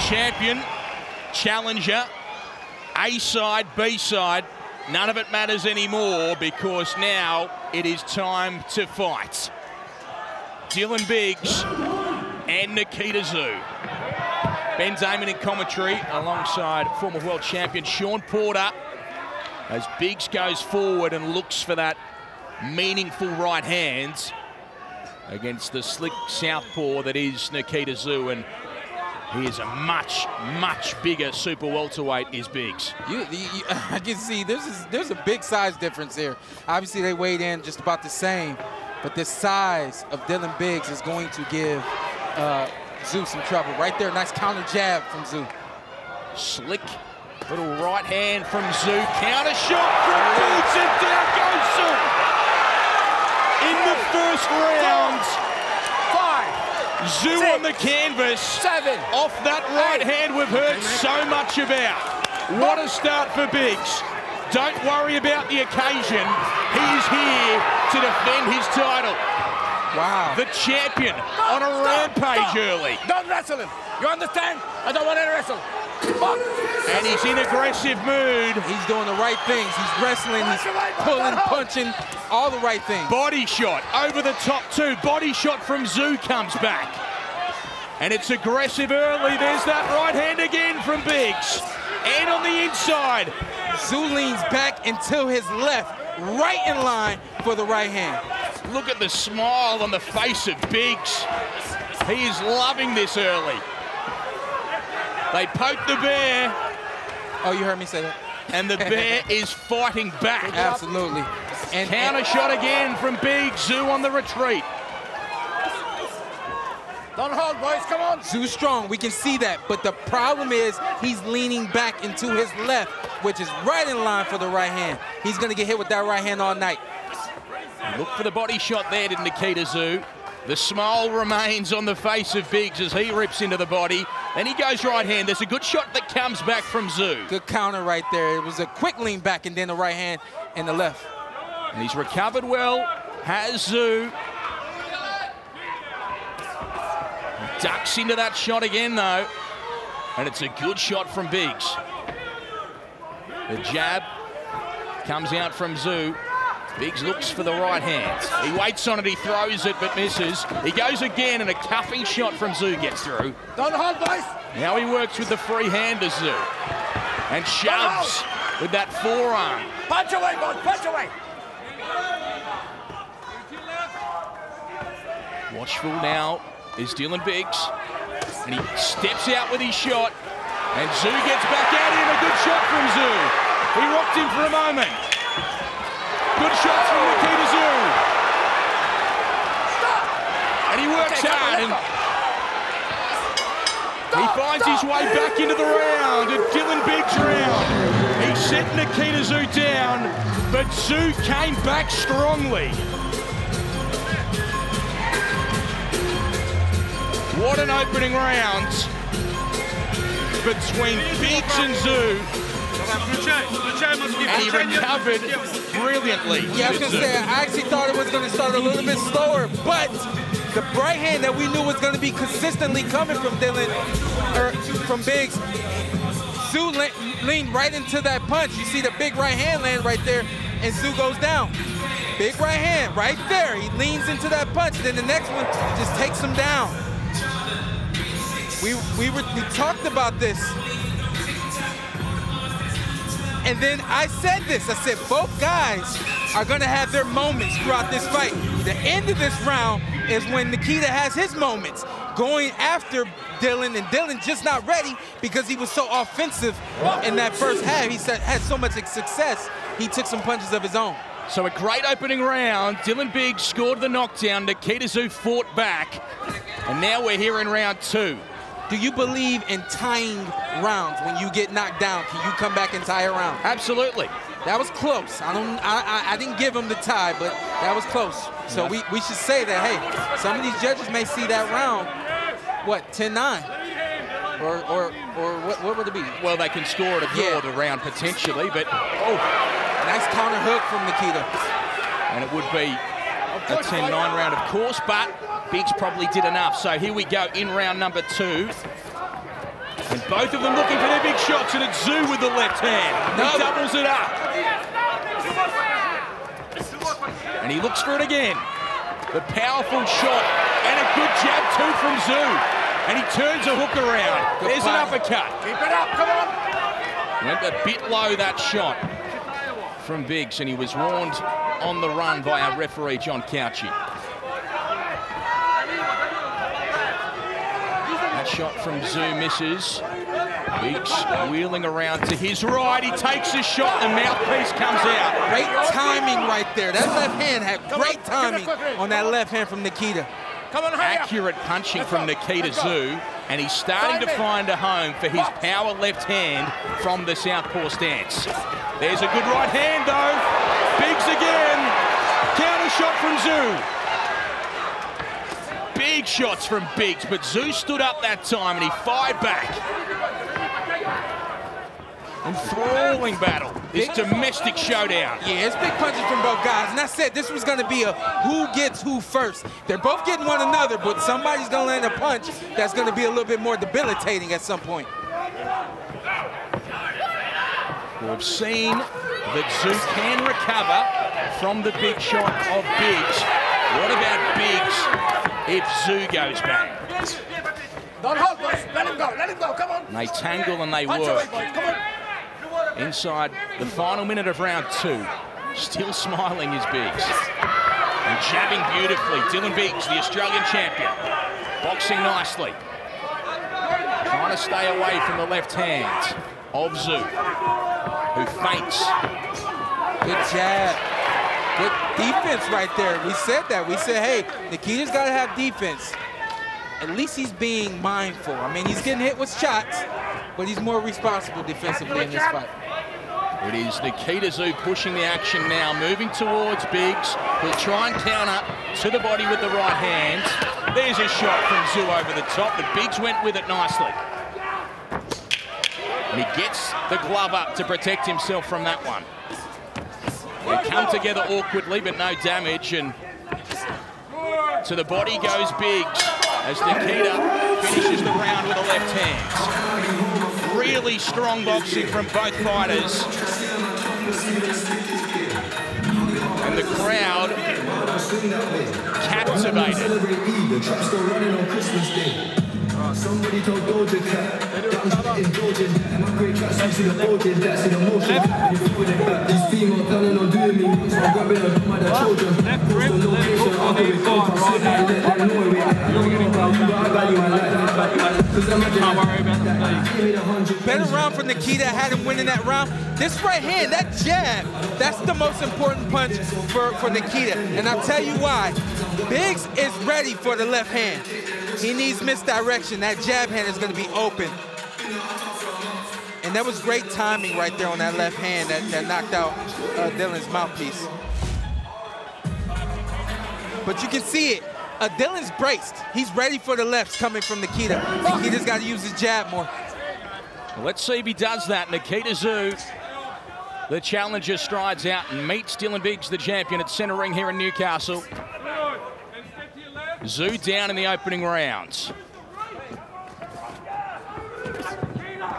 champion, challenger, A side, B side. None of it matters anymore because now it is time to fight. Dylan Biggs and Nikita Tszyu. Ben Damon in commentary alongside former world champion Shawn Porter as Biggs goes forward and looks for that meaningful right hand against the slick southpaw that is Nikita Tszyu. And he is a much, much bigger super welterweight is Biggs. You, you, I can see there's a, there's a big size difference here. Obviously, they weighed in just about the same, but the size of Dylan Biggs is going to give uh, Tszyu some trouble. Right there, nice counter jab from Tszyu. Slick little right hand from Tszyu. Counter shot from Biggs and down goes Tszyu. In the first round, Tszyu Six. on the canvas. seven, Off that right Eight. hand we've heard so much about. What a start for Biggs. Don't worry about the occasion. He's here to defend his title. Wow. The champion on a rampage early. Don't wrestle him. You understand? I don't want to wrestle. Fuck. And he's in aggressive mood. He's doing the right things. He's wrestling, he's pulling, punching, all the right things. Body shot over the top two. Body shot from Tszyu comes back. And it's aggressive early. There's that right hand again from Biggs. And on the inside, Tszyu leans back until his left, right in line for the right hand. look at the smile on the face of Biggs. He is loving this early. They poke the bear, Oh, you heard me say that? and the bear is fighting back. Absolutely. And, Counter and shot again from Big Tszyu on the retreat. Don't hold, boys. Come on. Tszyu strong, we can see that. But the problem is he's leaning back into his left, which is right in line for the right hand. He's gonna get hit with that right hand all night. Look for the body shot there to Nikita Tszyu. The smile remains on the face of Biggs as he rips into the body. Then he goes right hand. There's a good shot that comes back from Tszyu. Good counter right there. It was a quick lean back and then the right hand and the left. And he's recovered well. Has Tszyu. Ducks into that shot again though. And it's a good shot from Biggs. The jab comes out from Tszyu. Biggs looks for the right hand. He waits on it, he throws it, but misses. He goes again, and a cuffing shot from Tszyu gets through. Don't hold, boys. Now he works with the free hand to Tszyu. And shoves with that forearm. Punch away, boys. Punch away. Watchful now is Dylan Biggs. And he steps out with his shot. And Tszyu gets back at him. A good shot from Tszyu. He rocked him for a moment. Good shots from Nikita Tszyu. And he works Okay, come on, hard. let's And go. he finds stop. his way back into the round. A Dylan Biggs round. He sent Nikita Tszyu down. But Tszyu came back strongly. What an opening round between Biggs and Tszyu, and he recovered brilliantly. Yeah, I was gonna say I actually thought it was gonna start a little bit slower, but the right hand that we knew was gonna be consistently coming from Dylan or from Biggs. Tszyu le- leaned right into that punch. You see the big right hand land right there, and Tszyu goes down. Big right hand right there. He leans into that punch. Then the next one just takes him down. We we were we talked about this. And then I said this. I said both guys are gonna have their moments throughout this fight. The end of this round is when Nikita has his moments, going after Dylan, and Dylan just not ready because he was so offensive in that first half. He said had so much success. He took some punches of his own. So a great opening round. Dylan Big scored the knockdown. Nikita Tszyu fought back. And now we're here in round two. Do you believe in tying rounds when you get knocked down? Can you come back and tie a round? Absolutely. That was close. I don't. I, I, I didn't give him the tie, but that was close. So we, we should say that. Hey, some of these judges may see that round. What 10-9, or or or what, what would it be? Well, they can score it a draw Yeah. the round potentially, but oh, Nice counter hook from Nikita. and it would be a 10-9 round, of course, but Biggs probably did enough. So here we go in round number two. And both of them looking for their big shots, and it's Tszyu with the left hand. He doubles it up. And he looks for it again. The powerful shot, and a good jab too from Tszyu. And he turns a hook around. Good There's an uppercut. Keep it up, come on. Went a bit low that shot from Biggs, and he was warned on the run by our referee John Cauchi. That shot from Tszyu misses. Biggs wheeling around to his right. He takes his shot. The mouthpiece comes out. Great timing right there. That left hand had great timing on that left hand from Nikita. Come on. Accurate punching from. Nikita Let's go. Tszyu, and he's starting to find a home for his power left hand from the southpaw stance. There's a good right hand though. Biggs again. Counter shot from Tszyu. Big shots from Biggs, but Tszyu stood up that time and he fired back. Enthralling battle. This domestic showdown. Yeah, it's big punches from both guys. And I said this was going to be a who gets who first. They're both getting one another, but somebody's going to land a punch that's going to be a little bit more debilitating at some point. We've seen that Tszyu can recover from the big shot of Biggs. What about Biggs if Tszyu goes bang? Don't hold, boys. Let him go, let him go, come on. And they tangle and they work. boys, come on. Inside the final minute of round two, still smiling is Biggs. And jabbing beautifully, Dylan Biggs, the Australian champion. Boxing nicely. Trying to stay away from the left hand of Tszyu, who feints. Good jab. Good defense right there. We said that. We said, hey, Nikita's got to have defense. At least he's being mindful. I mean, he's getting hit with shots, but he's more responsible defensively in this fight. It is Nikita Tszyu pushing the action now, moving towards Biggs. He'll try and counter to the body with the right hand. There's a shot from Tszyu over the top, but Biggs went with it nicely. And he gets the glove up to protect himself from that one. They come together awkwardly, but no damage, and to the body goes Biggs as Nikita finishes the round with a left hand. Really strong boxing from both fighters. And the crowd captivated. The trap still running on Christmas Day. Somebody told Doja Cat that in the. And the phone. Sit and let them know it. I don't know about you, but I value my life. Cause I'm at the Can't worry about the Give me the hundred. Better round for Nikita, had him winning that round. This right hand, that jab, that's the most important punch for, for Nikita. And I'll tell you why. Biggs is ready for the left hand. He needs misdirection. That jab hand is going to be open. And that was great timing right there on that left hand that, that knocked out uh, Dylan's mouthpiece. But you can see it. Uh, Dylan's braced. He's ready for the lefts coming from Nikita. Nikita's got to use his jab more. Let's see if he does that. Nikita Tszyu, the challenger, strides out and meets Dylan Biggs, the champion, at centre ring here in Newcastle. Tszyu down in the opening rounds.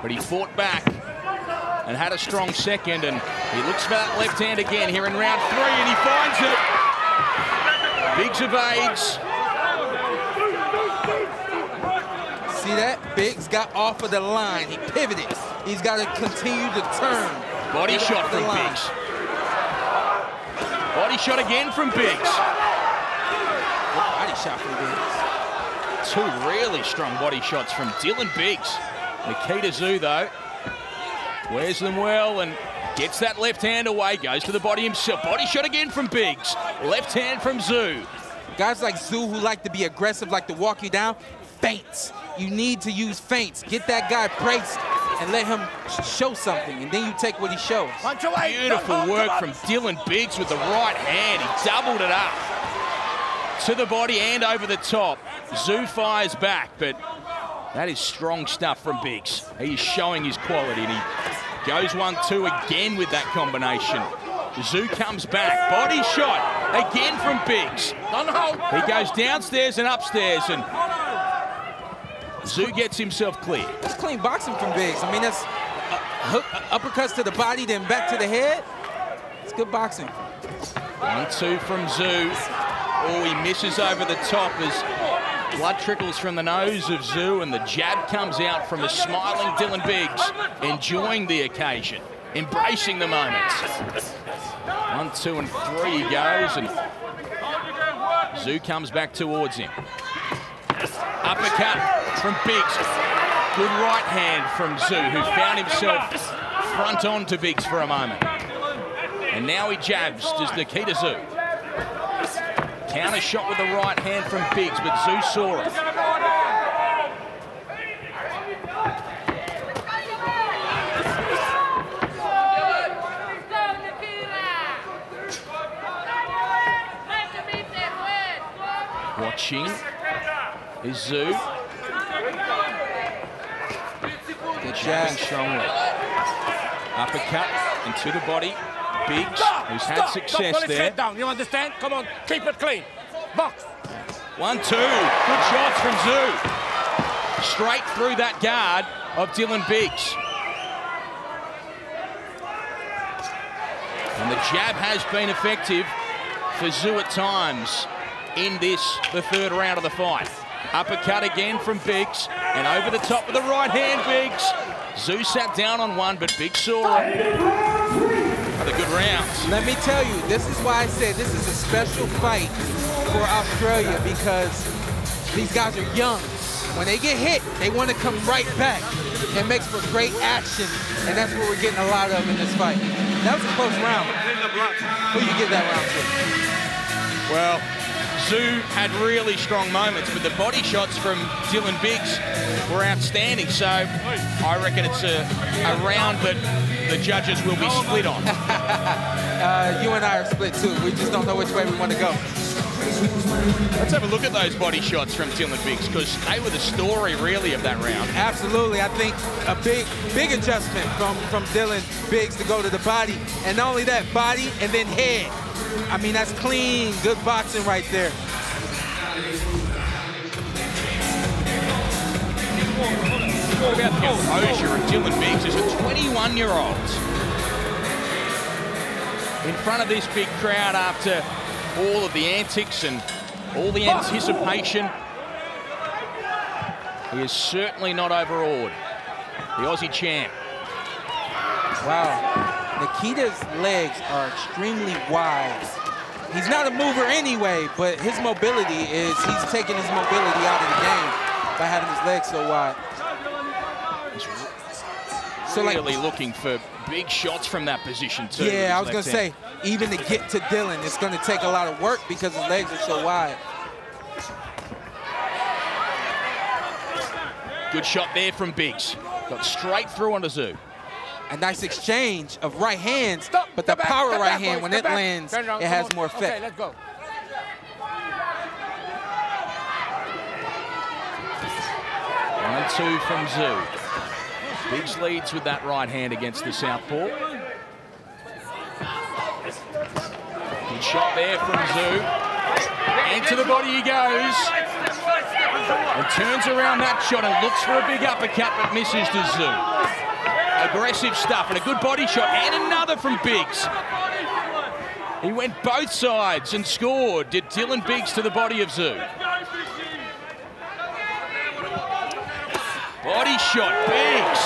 But he fought back and had a strong second, and he looks for that left hand again here in round three, and he finds it. Biggs evades. See that? Biggs got off of the line. He pivoted. He's got to continue to turn. Body Get shot from line. Biggs. Body shot again from Biggs. Body shot from Biggs. Two really strong body shots from Dylan Biggs. Nikita Tszyu, though, wears them well and gets that left hand away, goes to the body himself. Body shot again from Biggs. Left hand from Tszyu. Guys like Tszyu who like to be aggressive, like to walk you down, feints. You need to use feints. Get that guy braced and let him show something, and then you take what he shows. Punch away. Beautiful Don't work come from. Dylan Biggs with the right hand. He doubled it up. To the body and over the top. Tszyu fires back, but that is strong stuff from Biggs. He's showing his quality, and he goes one-two again with that combination. Tszyu comes back, body shot again from Biggs. He goes downstairs and upstairs, and Tszyu gets himself clear. That's clean boxing from Biggs. I mean, that's hook, uppercuts to the body, then back to the head. It's good boxing. One, two from Tszyu. Oh, he misses over the top as blood trickles from the nose of Tszyu and the jab comes out from a smiling Dylan Biggs, enjoying the occasion, embracing the moment. One, two, and three goes, and Tszyu comes back towards him. Uppercut from Biggs. Good right hand from Tszyu, who found himself front on to Biggs for a moment. And now he jabs, does Nikita Tszyu. Counter shot with the right hand from Biggs, but Tszyu saw it. Watching is Tszyu. Jabbing jab. strongly. Uppercut into the body. Biggs, who's had Stop. success his there. head down. You understand? Come on, keep it clean. Box. One, two. Good shots from Tszyu. Straight through that guard of Dylan Biggs. And the jab has been effective for Tszyu at times in this, the third round of the fight. Uppercut again from Biggs, and over the top with the right hand, Biggs. Tszyu sat down on one, but Biggs saw it. Another good round. Let me tell you, this is why I said this is a special fight for Australia because these guys are young. When they get hit, they want to come right back. It makes for great action, and that's what we're getting a lot of in this fight. That was a close round. Who you give that round to? Well, Tszyu had really strong moments, but the body shots from Dylan Biggs were outstanding. So I reckon it's a, a round that the judges will be split on. Uh, you and I are split too. We just don't know which way we want to go. Let's have a look at those body shots from Dylan Biggs because they were the story really of that round. Absolutely. I think a big, big adjustment from, from Dylan Biggs to go to the body. And not only that, body and then head. I mean, that's clean, good boxing right there. What about the composure of Dylan Biggs as a 21-year-old in front of this big crowd after all of the antics and all the anticipation. He is certainly not overawed. The Aussie champ. Wow. Nikita's legs are extremely wide. He's not a mover anyway, but his mobility is, he's taking his mobility out of the game by having his legs so wide. So like, really looking for big shots from that position too. yeah, I was gonna say, even to get to Dylan, it's gonna take a lot of work because his legs are so wide. Good shot there from Biggs. Got straight through onto Tszyu. A nice exchange of right hands, Stop. but the Step back, power step right back, hand, boys, when it back. lands, around, it has on. more effect. Okay, let's go. One, two from Tszyu. Biggs leads with that right hand against the southpaw. Good shot there from Tszyu. And to the body he goes. And turns around that shot and looks for a big uppercut, but misses to Tszyu. Aggressive stuff and a good body shot. And another from Biggs. He went both sides and scored. Did Dylan Biggs to the body of Tszyu. Body shot, Biggs.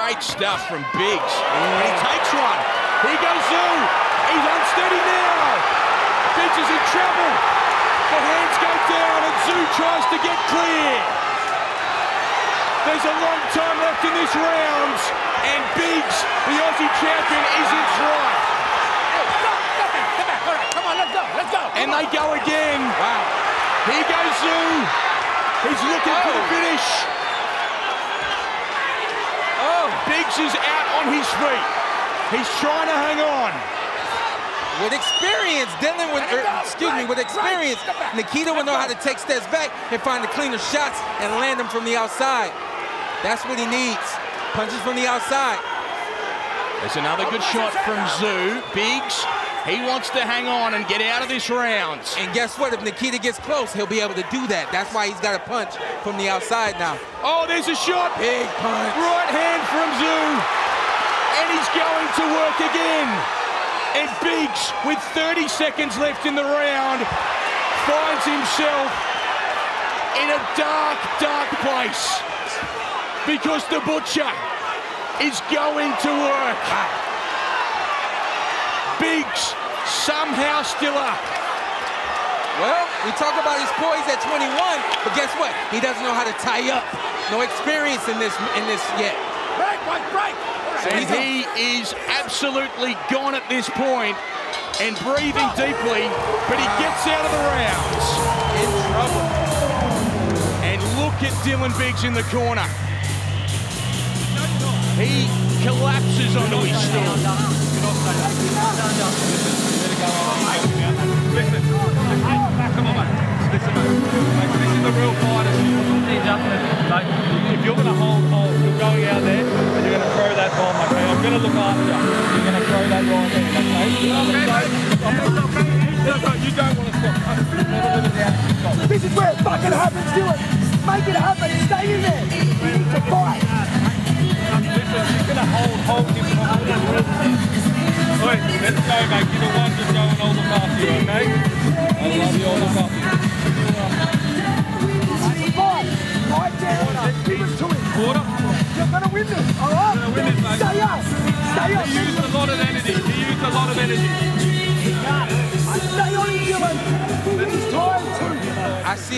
Great stuff from Biggs. And he takes one. Here goes Tszyu. He's unsteady now. Biggs is in trouble. The hands go down and Tszyu tries to get clear. There's a long time left in this round. And Biggs, the Aussie champion, is in front. Hey, stop, stop it. Step back. All right, come on, let's go. Let's go. And they go again. Wow. Here goes Tszyu. He's looking for the Oh. finish. Oh, Biggs is out on his feet. He's trying to hang on. with experience, Dylan with, er, excuse me, with experience, Nikita will know how to take steps back and find the cleaner shots and land them from the outside. That's what he needs. Punches from the outside. There's another good shot from Tszyu. Biggs He wants to hang on and get out of this round. And guess what? If Nikita gets close, he'll be able to do that. That's why he's got a punch from the outside now. Oh, there's a shot. Big punch. Right hand from Tszyu. And he's going to work again. And Biggs, with 30 seconds left in the round, finds himself in a dark, dark place. Because the Butcher is going to work. Ah. Biggs somehow still up. Well, we talk about his poise at 21, but guess what? He doesn't know how to tie up. No experience in this in this yet. Break, break, break. And he is absolutely gone at this point and breathing deeply, but he gets out of the rounds. In trouble. And look at Dylan Biggs in the corner. He collapses onto his stool. If you're going to hold, hold, you're going out there and you're going to throw that? I'm going to look after you. You're going to throw that it. This is where it fucking happens, Dylan. Make it happen. Stay in there. You need to fight.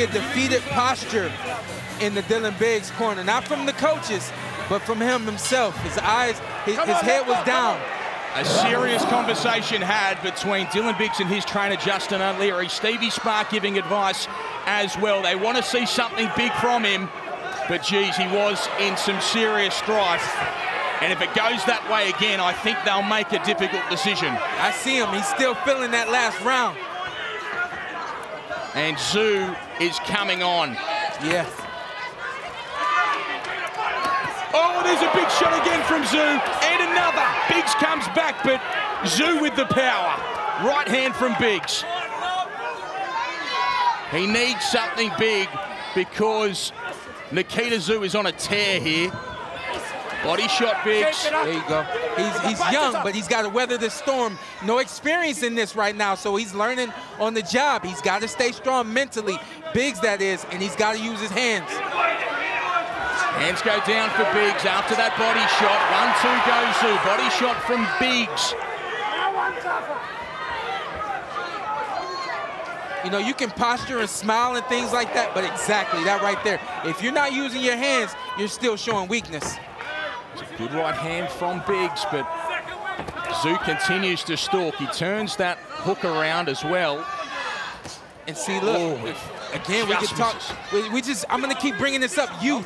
See a defeated posture in the Dylan Biggs corner, not from the coaches, but from him himself. His eyes, his, his head was down. A serious conversation had between Dylan Biggs and his trainer Justin O'Leary. Stevie Spark giving advice as well. They want to see something big from him, but geez, he was in some serious strife. And if it goes that way again, I think they'll make a difficult decision. I see him. He's still feeling that last round. And Tszyu is coming on. Yeah. Oh, there's a big shot again from Tszyu, and another. Biggs comes back, but Tszyu with the power. Right hand from Biggs. He needs something big because Nikita Tszyu is on a tear here. Body shot Biggs. There you go. He's he's young, but he's got to weather this storm. No experience in this right now, so he's learning on the job. He's got to stay strong mentally, Biggs that is, and he's got to use his hands. Hands go down for Biggs after that body shot. One, two goes Tszyu. Body shot from Biggs. You know, you can posture and smile and things like that, but exactly that right there. If you're not using your hands, you're still showing weakness. Good right hand from Biggs, but Tszyu continues to stalk. He turns that hook around as well. And see, look, Oh, if- again, we can talk. We, we just, I'm gonna keep bringing this up. You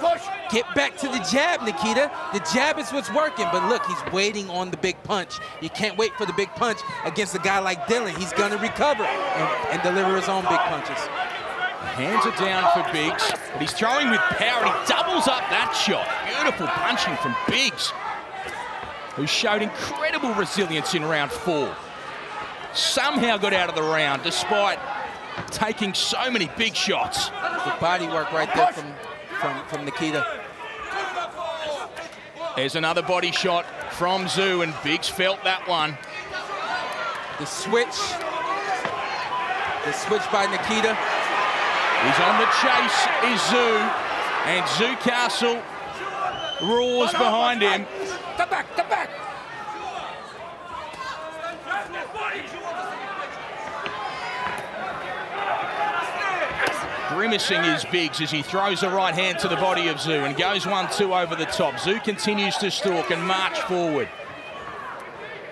get back to the jab, Nikita. The jab is what's working, but look, he's waiting on the big punch. You can't wait for the big punch against a guy like Dylan. He's gonna recover and, and deliver his own big punches. Hands are down for Biggs, but he's throwing with power. He doubles up that shot. Beautiful punching from Biggs, who showed incredible resilience in round four. Somehow got out of the round despite taking so many big shots. Good body work right there from, from, from Nikita. There's another body shot from Tszyu, and Biggs felt that one. The switch. The switch by Nikita. He's on the chase, is Tszyu, and Newcastle roars behind him. Step back, step back. Grimacing is Biggs as he throws a right hand to the body of Tszyu and goes one two over the top. Tszyu continues to stalk and march forward.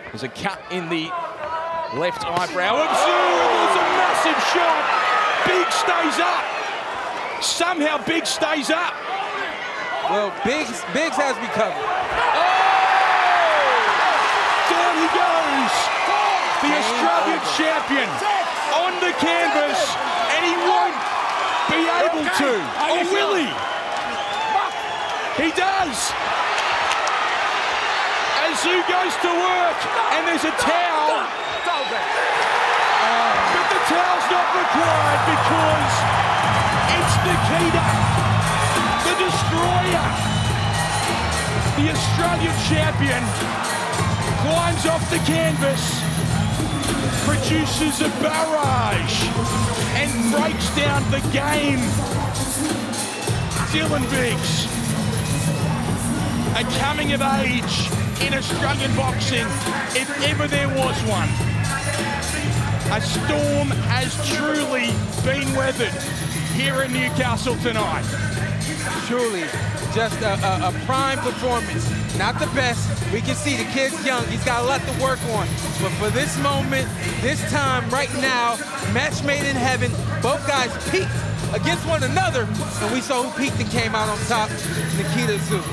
There's a cut in the left eyebrow of Tszyu and there's a massive shot. Biggs stays up. Somehow Biggs stays up. Well, Biggs, Biggs has recovered. Down oh! he goes. The Australian champion on the canvas and he won't be able to. Or will he? He does. As Tszyu goes to work and there's a towel But the towel's not required because it's Nikita, the destroyer. The Australian champion climbs off the canvas, produces a barrage, and breaks down the game. Dylan Biggs, a coming of age in Australian boxing, if ever there was one. A storm has truly been weathered here in Newcastle tonight. Truly, just a, a, a prime performance. Not the best. We can see the kid's young. He's got a lot to work on. But for this moment, this time, right now, match made in heaven. Both guys peaked against one another, and we saw who peaked and came out on top. Nikita Tszyu.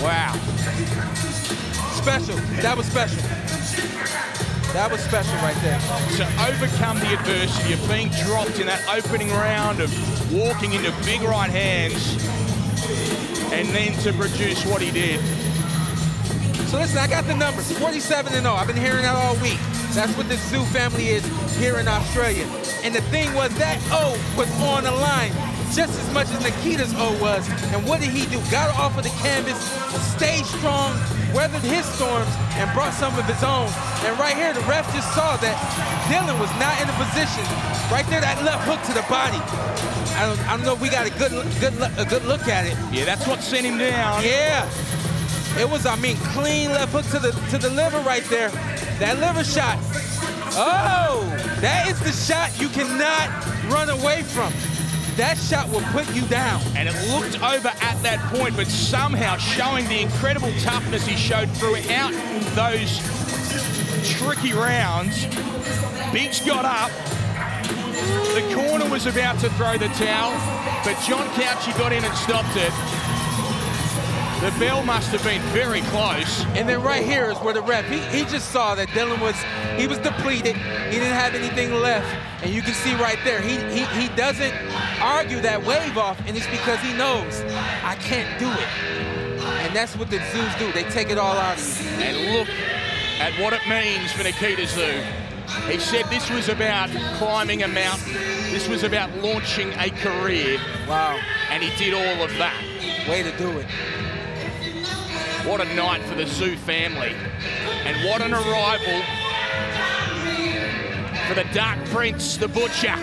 Wow. Special. That was special. That was special right there. To overcome the adversity of being dropped in that opening round of walking into big right hands and then to produce what he did. So listen, I got the numbers, 47 and 0. I've been hearing that all week. That's what the Tszyu family is here in Australia. And the thing was that O was on the line just as much as Nikita's O was. And what did he do? Got off of the canvas, stayed strong, weathered his storms, and brought some of his own. And right here, the ref just saw that Dylan was not in a position. Right there, that left hook to the body. I don't, I don't know if we got a good, good, a good look at it. Yeah, that's what sent him down. Yeah. It was, I mean, clean left hook to the to the liver right there. That liver shot. Oh, that is the shot you cannot run away from. That shot will put you down. And it looked over at that point, but somehow showing the incredible toughness he showed throughout those tricky rounds. Beach got up. The corner was about to throw the towel, but John Cauchi got in and stopped it. The bell must have been very close. And then right here is where the ref, he, he just saw that Dylan was, he was depleted. He didn't have anything left. And you can see right there, he, he, he doesn't argue that wave off, and it's because he knows, I can't do it. And that's what the Tszyus do. They take it all out of you. And look at what it means for Nikita Tszyu. He said this was about climbing a mountain. This was about launching a career. Wow. And he did all of that. Way to do it. What a night for the Tszyu family. And what an arrival for the Dark Prince, the Butcher.